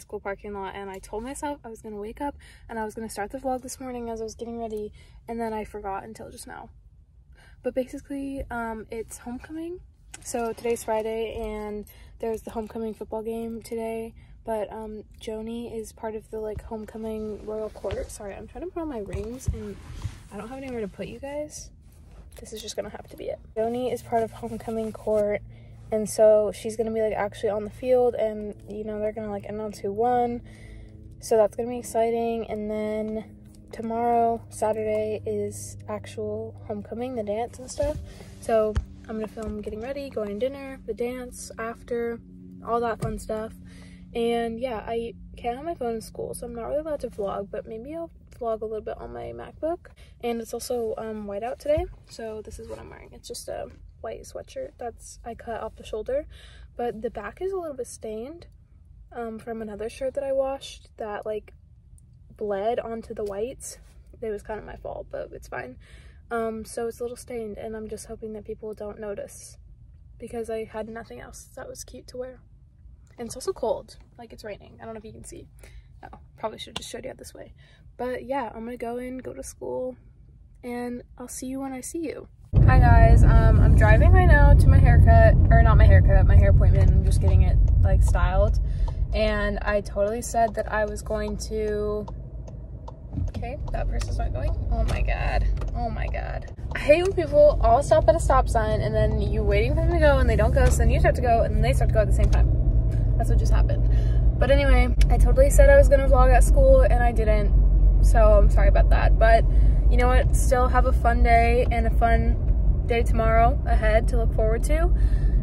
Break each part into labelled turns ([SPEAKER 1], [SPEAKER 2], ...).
[SPEAKER 1] school parking lot and I told myself I was gonna wake up and I was gonna start the vlog this morning as I was getting ready and then I forgot until just now. But basically, um, it's homecoming. So today's Friday and there's the homecoming football game today. But um, Joni is part of the like homecoming royal court. Sorry, I'm trying to put on my rings and I don't have anywhere to put you guys. This is just gonna have to be it. Joni is part of homecoming court and so she's gonna be like actually on the field and you know they're gonna like announce who won so that's gonna be exciting. And then tomorrow saturday is actual homecoming the dance and stuff. So i'm gonna film getting ready going to dinner the dance after all that fun stuff. And yeah i can't have my phone in school so i'm not really allowed to vlog but maybe i'll vlog a little bit on my macbook. And it's also um white out today so this is what i'm wearing. It's just a white sweatshirt that's I cut off the shoulder, but the back is a little bit stained um, from another shirt that I washed that like bled onto the whites. It was kind of my fault, but it's fine. Um, so it's a little stained and I'm just hoping that people don't notice because I had nothing else that was cute to wear. And it's also cold, like it's raining. I don't know if you can see. Oh, probably should have just showed you out this way. But yeah, I'm gonna go in, go to school, and I'll see you when I see you. Hi guys, um, I'm driving right now to my haircut, or not my haircut, my hair appointment. I'm just getting it like styled. And I totally said that I was going to, okay, that person's not going. Oh my God, oh my God. I hate when people all stop at a stop sign and then you're waiting for them to go and they don't go, so then you start to go and then they start to go at the same time. That's what just happened. But anyway, I totally said I was gonna vlog at school and I didn't. So I'm sorry about that. But you know what, still have a fun day and a fun day tomorrow ahead to look forward to.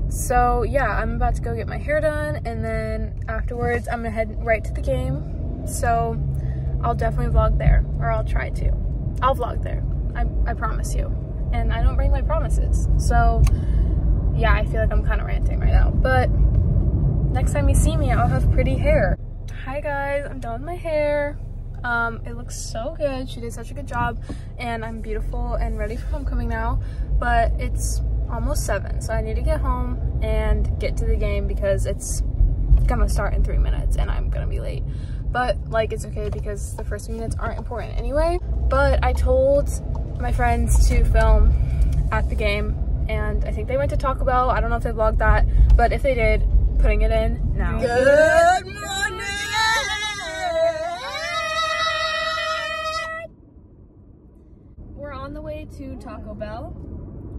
[SPEAKER 1] So yeah, I'm about to go get my hair done and then afterwards I'm gonna head right to the game. So I'll definitely vlog there or I'll try to. I'll vlog there, I, I promise you. And I don't bring my promises. So yeah, I feel like I'm kind of ranting right now. But next time you see me, I'll have pretty hair. Hi guys, I'm done with my hair. Um, it looks so good. She did such a good job and I'm beautiful and ready for homecoming now. But it's almost seven, so I need to get home and get to the game because it's gonna start in three minutes and I'm gonna be late. But like, it's okay because the first few minutes aren't important anyway. But I told my friends to film at the game and I think they went to Taco Bell. I don't know if they vlogged that, but if they did, putting it in now.
[SPEAKER 2] Good morning!
[SPEAKER 1] To Taco Bell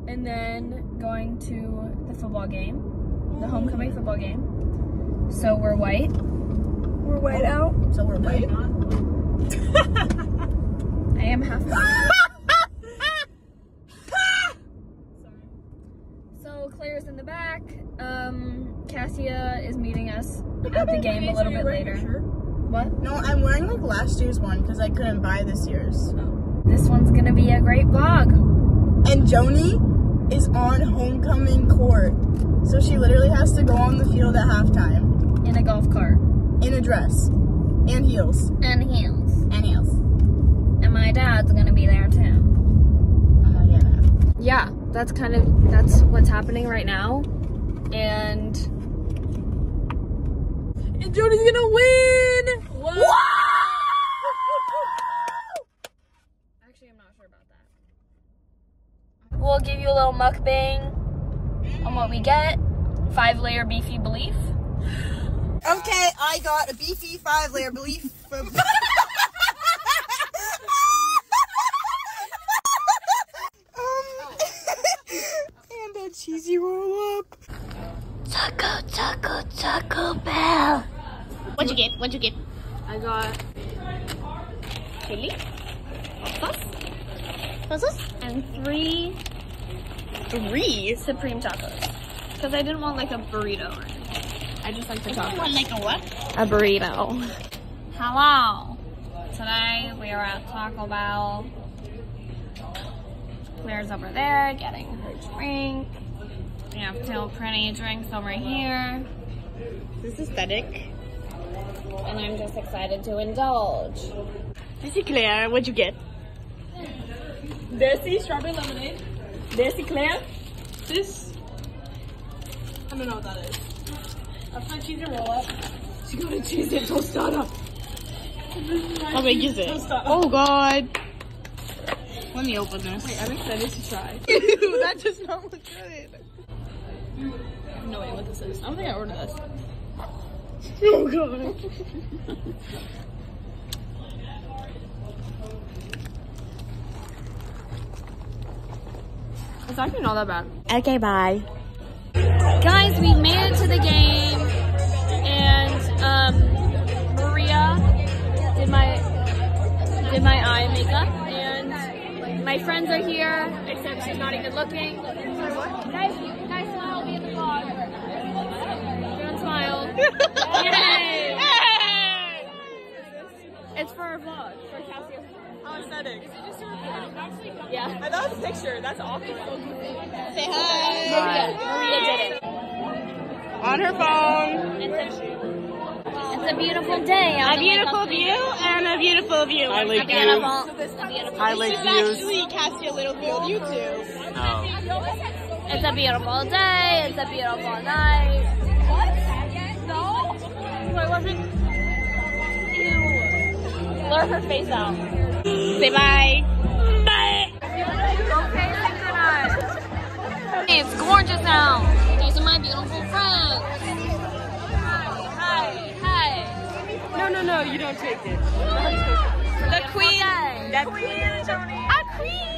[SPEAKER 1] and then going to the football game, the homecoming football game. So we're white. We're white out.
[SPEAKER 2] So we're white.
[SPEAKER 1] I am half So Claire's in the back. Um, Cassia is meeting us at the game a little bit later. What?
[SPEAKER 2] No, I'm wearing like last year's one because I couldn't buy this year's.
[SPEAKER 1] Oh. This one's gonna be a great vlog.
[SPEAKER 2] And Joni is on homecoming court. So she literally has to go on the field at halftime.
[SPEAKER 1] In a golf cart.
[SPEAKER 2] In a dress. And heels.
[SPEAKER 1] And heels.
[SPEAKER 2] And heels.
[SPEAKER 1] And my dad's gonna be there too.
[SPEAKER 2] Uh, yeah.
[SPEAKER 1] Yeah, that's kind of, that's what's happening right now. And... And Joni's gonna win!
[SPEAKER 2] What?
[SPEAKER 1] We'll give you a little mukbang on what we get. Five layer beefy belief.
[SPEAKER 2] Okay, I got a beefy five layer belief um, and a cheesy roll up.
[SPEAKER 1] Taco, taco, Taco Bell.
[SPEAKER 2] What'd you get? What'd you get?
[SPEAKER 1] I got chili, sauce,
[SPEAKER 2] sauce,
[SPEAKER 1] and three
[SPEAKER 2] Three?
[SPEAKER 1] Supreme tacos. Because I didn't want like a burrito or anything. I just like the tacos.
[SPEAKER 2] want like a what?
[SPEAKER 1] A burrito. Hello. Today we are at Taco Bell. Claire's over there getting her drink. We have two pretty drinks over here.
[SPEAKER 2] This is aesthetic.
[SPEAKER 1] And I'm just excited to indulge.
[SPEAKER 2] This is Claire. What'd you get?
[SPEAKER 3] Desi strawberry lemonade. Desi Claire. This, I don't know what that is. A French cheesy roll up. She got a cheese and tostada.
[SPEAKER 2] How big is it? Oh god. Let me open this.
[SPEAKER 3] Wait, I'm excited to try.
[SPEAKER 2] Ew, that does not look good.
[SPEAKER 3] I have no idea what this is. I don't think I ordered this.
[SPEAKER 2] Oh god.
[SPEAKER 3] It's actually not that bad.
[SPEAKER 2] Okay, bye.
[SPEAKER 3] Guys, we made it to the game, and um, Maria did my did my eye makeup, and my friends are here, except she's not even looking. Guys, guys, smile, be in the vlog. Everyone smile. Yay! It's for our vlog, for Cassia.
[SPEAKER 2] How aesthetic.
[SPEAKER 3] Yeah.
[SPEAKER 2] I thought it was a picture. That's awkward. Say
[SPEAKER 3] Maria, Maria did it.
[SPEAKER 2] On her phone.
[SPEAKER 3] It's a, it's a beautiful day.
[SPEAKER 2] A beautiful view and a beautiful view.
[SPEAKER 4] I like
[SPEAKER 3] Beautiful. beautiful
[SPEAKER 4] I like
[SPEAKER 2] This is
[SPEAKER 4] views.
[SPEAKER 2] actually Cassia Littlefield YouTube.
[SPEAKER 4] No.
[SPEAKER 3] It's a beautiful day. It's a beautiful night. What? No. Wait, was it? Ew. Blur her face out.
[SPEAKER 2] Say bye.
[SPEAKER 3] Bye. Okay. It's gorgeous now. These are my beautiful friends. Hi. Hi. hi.
[SPEAKER 2] No, no, no, you don't take it.
[SPEAKER 3] The queen.
[SPEAKER 2] The queen.
[SPEAKER 3] A queen.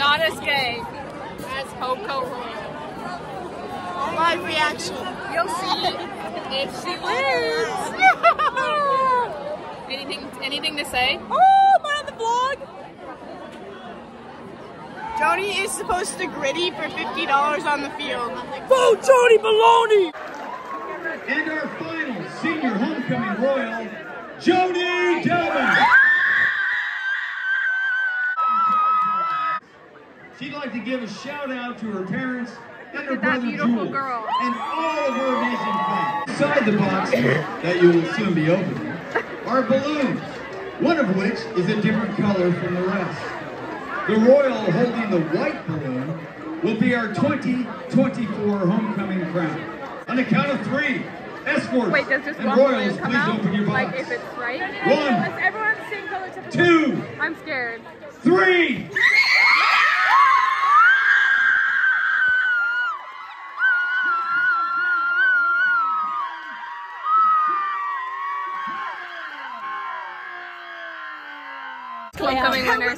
[SPEAKER 3] Not as gay as Coco
[SPEAKER 2] Live reaction.
[SPEAKER 3] You'll see if she wins. anything, anything to say?
[SPEAKER 2] Oh, am I on the vlog? Joni is supposed to gritty for $50 on the field.
[SPEAKER 4] Vote Tony Baloney!
[SPEAKER 5] And our final senior homecoming royal, Jody She'd like to give a shout out to her parents and her brother Jewel and all of her amazing friends. Inside the box that you will soon be opening are balloons, one of which is a different color from the rest. The royal holding the white balloon will be our 2024 homecoming crown. On the count of three, escorts
[SPEAKER 1] Wait, does just
[SPEAKER 5] and
[SPEAKER 1] one
[SPEAKER 5] royals, please
[SPEAKER 1] out?
[SPEAKER 5] open your box.
[SPEAKER 1] Like if it's right?
[SPEAKER 5] One.
[SPEAKER 1] Everyone same color?
[SPEAKER 5] Two,
[SPEAKER 1] I'm scared.
[SPEAKER 5] three.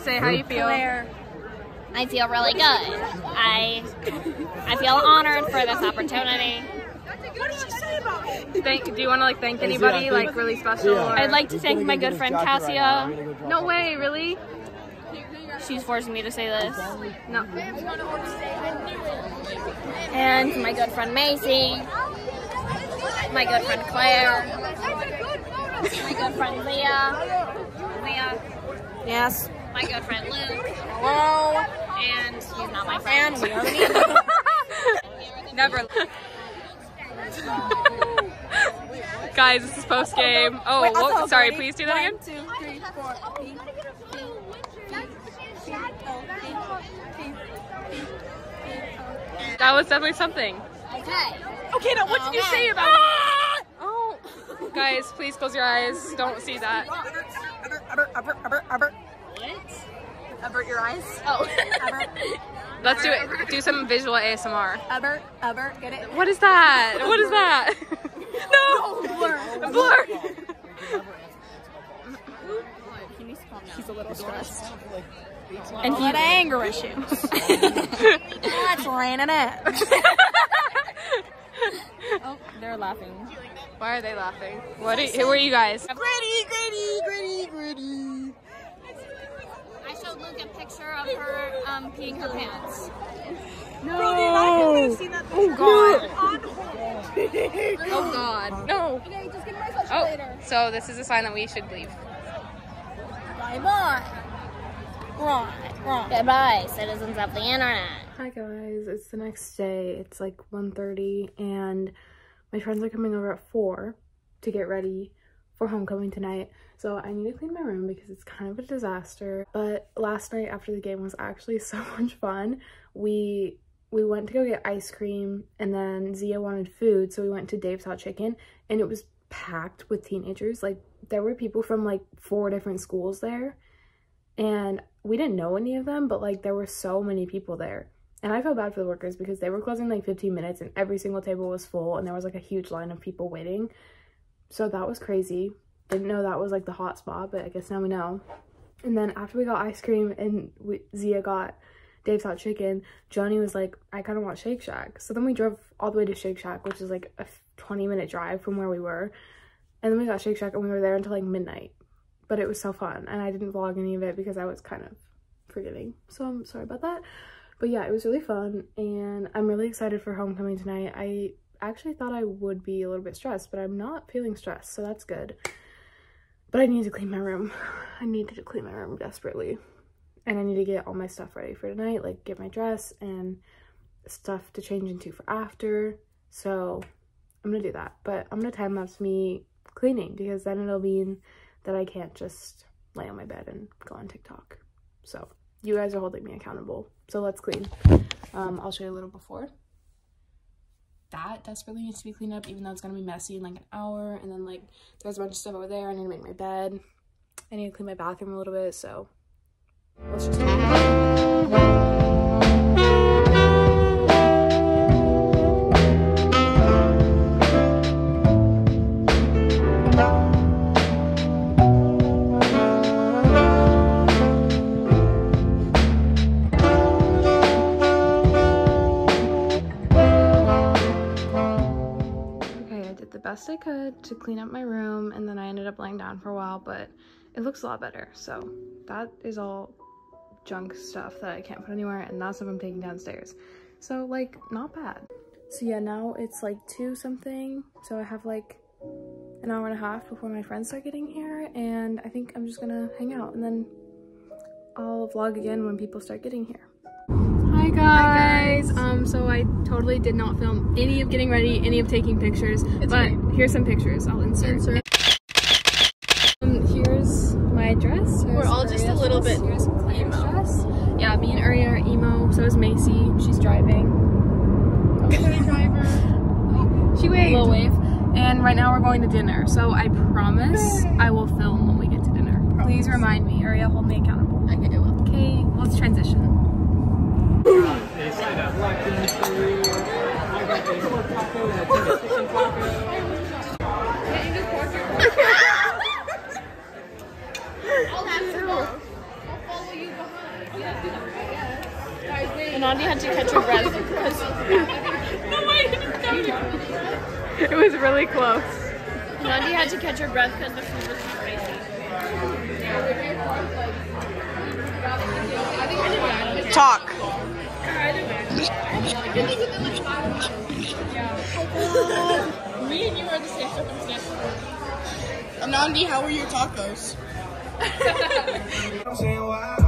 [SPEAKER 1] Say how you feel. Claire.
[SPEAKER 3] I feel really good. I I feel honored for this opportunity.
[SPEAKER 1] Thank, do you want to like thank anybody like really special? Or...
[SPEAKER 3] I'd like to thank my good friend Cassia.
[SPEAKER 1] No way, really?
[SPEAKER 3] She's forcing me to say this.
[SPEAKER 1] No.
[SPEAKER 3] And my good friend Macy. My good friend Claire. My good friend Leah. Leah.
[SPEAKER 2] Yes.
[SPEAKER 3] My good friend Luke.
[SPEAKER 2] Hello.
[SPEAKER 3] And he's not my friend.
[SPEAKER 1] Never. Guys, this is post game. Oh, whoa, sorry. Please do that again.
[SPEAKER 2] two, three, four.
[SPEAKER 1] Oh, that was definitely something.
[SPEAKER 3] Okay.
[SPEAKER 2] Okay, now what did you say about ah!
[SPEAKER 1] Oh. Guys, please close your eyes. Don't see that.
[SPEAKER 2] Albert, your eyes.
[SPEAKER 3] Oh.
[SPEAKER 1] Let's do it. Do some visual ASMR.
[SPEAKER 2] Albert, Albert, get it?
[SPEAKER 1] What is that? What is that? no!
[SPEAKER 2] Blur.
[SPEAKER 1] Blur!
[SPEAKER 2] He's a little stressed. And he had anger issues. That's raining it.
[SPEAKER 3] Oh, they're laughing.
[SPEAKER 1] Why are they laughing? What are, who are you guys?
[SPEAKER 2] Gritty, gritty, gritty, gritty.
[SPEAKER 3] I showed Luke a picture of her um, peeing her pants.
[SPEAKER 1] No!
[SPEAKER 2] Oh god.
[SPEAKER 1] Oh god. No!
[SPEAKER 2] Okay, just give me my
[SPEAKER 1] Oh,
[SPEAKER 2] later.
[SPEAKER 1] so this is a sign that we should leave.
[SPEAKER 2] Bye bye. Right, right.
[SPEAKER 3] Goodbye, citizens of the internet.
[SPEAKER 1] Hi guys, it's the next day. It's like 1.30 and my friends are coming over at 4 to get ready for homecoming tonight. So I need to clean my room because it's kind of a disaster. But last night after the game was actually so much fun. We we went to go get ice cream and then Zia wanted food so we went to Dave's Hot Chicken and it was packed with teenagers. Like there were people from like four different schools there and we didn't know any of them but like there were so many people there and I felt bad for the workers because they were closing like 15 minutes and every single table was full and there was like a huge line of people waiting. So that was crazy. Didn't know that was like the hot spot, but I guess now we know. And then after we got ice cream and we, Zia got Dave's Hot Chicken, Johnny was like, I kind of want Shake Shack. So then we drove all the way to Shake Shack, which is like a 20 minute drive from where we were. And then we got Shake Shack and we were there until like midnight. But it was so fun and I didn't vlog any of it because I was kind of forgetting. So I'm sorry about that. But yeah, it was really fun and I'm really excited for homecoming tonight. I actually thought I would be a little bit stressed, but I'm not feeling stressed, so that's good. But I need to clean my room. I need to clean my room desperately. And I need to get all my stuff ready for tonight, like get my dress and stuff to change into for after. So I'm gonna do that. But I'm gonna time lapse me cleaning because then it'll mean that I can't just lay on my bed and go on TikTok. So you guys are holding me accountable. So let's clean. Um, I'll show you a little before. That desperately needs to be cleaned up, even though it's gonna be messy in like an hour. And then like there's a bunch of stuff over there. I need to make my bed. I need to clean my bathroom a little bit. So let's just. Could to clean up my room and then I ended up laying down for a while, but it looks a lot better. So that is all junk stuff that I can't put anywhere and that's what I'm taking downstairs. So like, not bad. So yeah, now it's like two something. So I have like an hour and a half before my friends start getting here and I think I'm just gonna hang out and then I'll vlog again when people start getting here. Hi guys. Um, so I totally did not film any of getting ready, any of taking pictures, but here's some pictures. I'll insert. Um, here's my dress.
[SPEAKER 2] We're all just a little bit
[SPEAKER 1] Here's Claire's dress. Yeah, me and Uri are emo. So is Macy. She's driving.
[SPEAKER 2] Okay, driver.
[SPEAKER 1] She waved.
[SPEAKER 3] Little wave.
[SPEAKER 1] And right now we're going to dinner. So I promise I will film when we get to dinner. Please remind me. Uriel, hold me accountable.
[SPEAKER 2] Okay, I will.
[SPEAKER 1] Okay, let's transition.
[SPEAKER 3] And had to catch her breath because
[SPEAKER 1] It was really close.
[SPEAKER 3] Nandi had to catch her breath because the food was too spicy.
[SPEAKER 2] Talk.
[SPEAKER 3] Me and you are the same circumstance.
[SPEAKER 2] Anandi, how were your tacos?
[SPEAKER 6] I'm saying wow.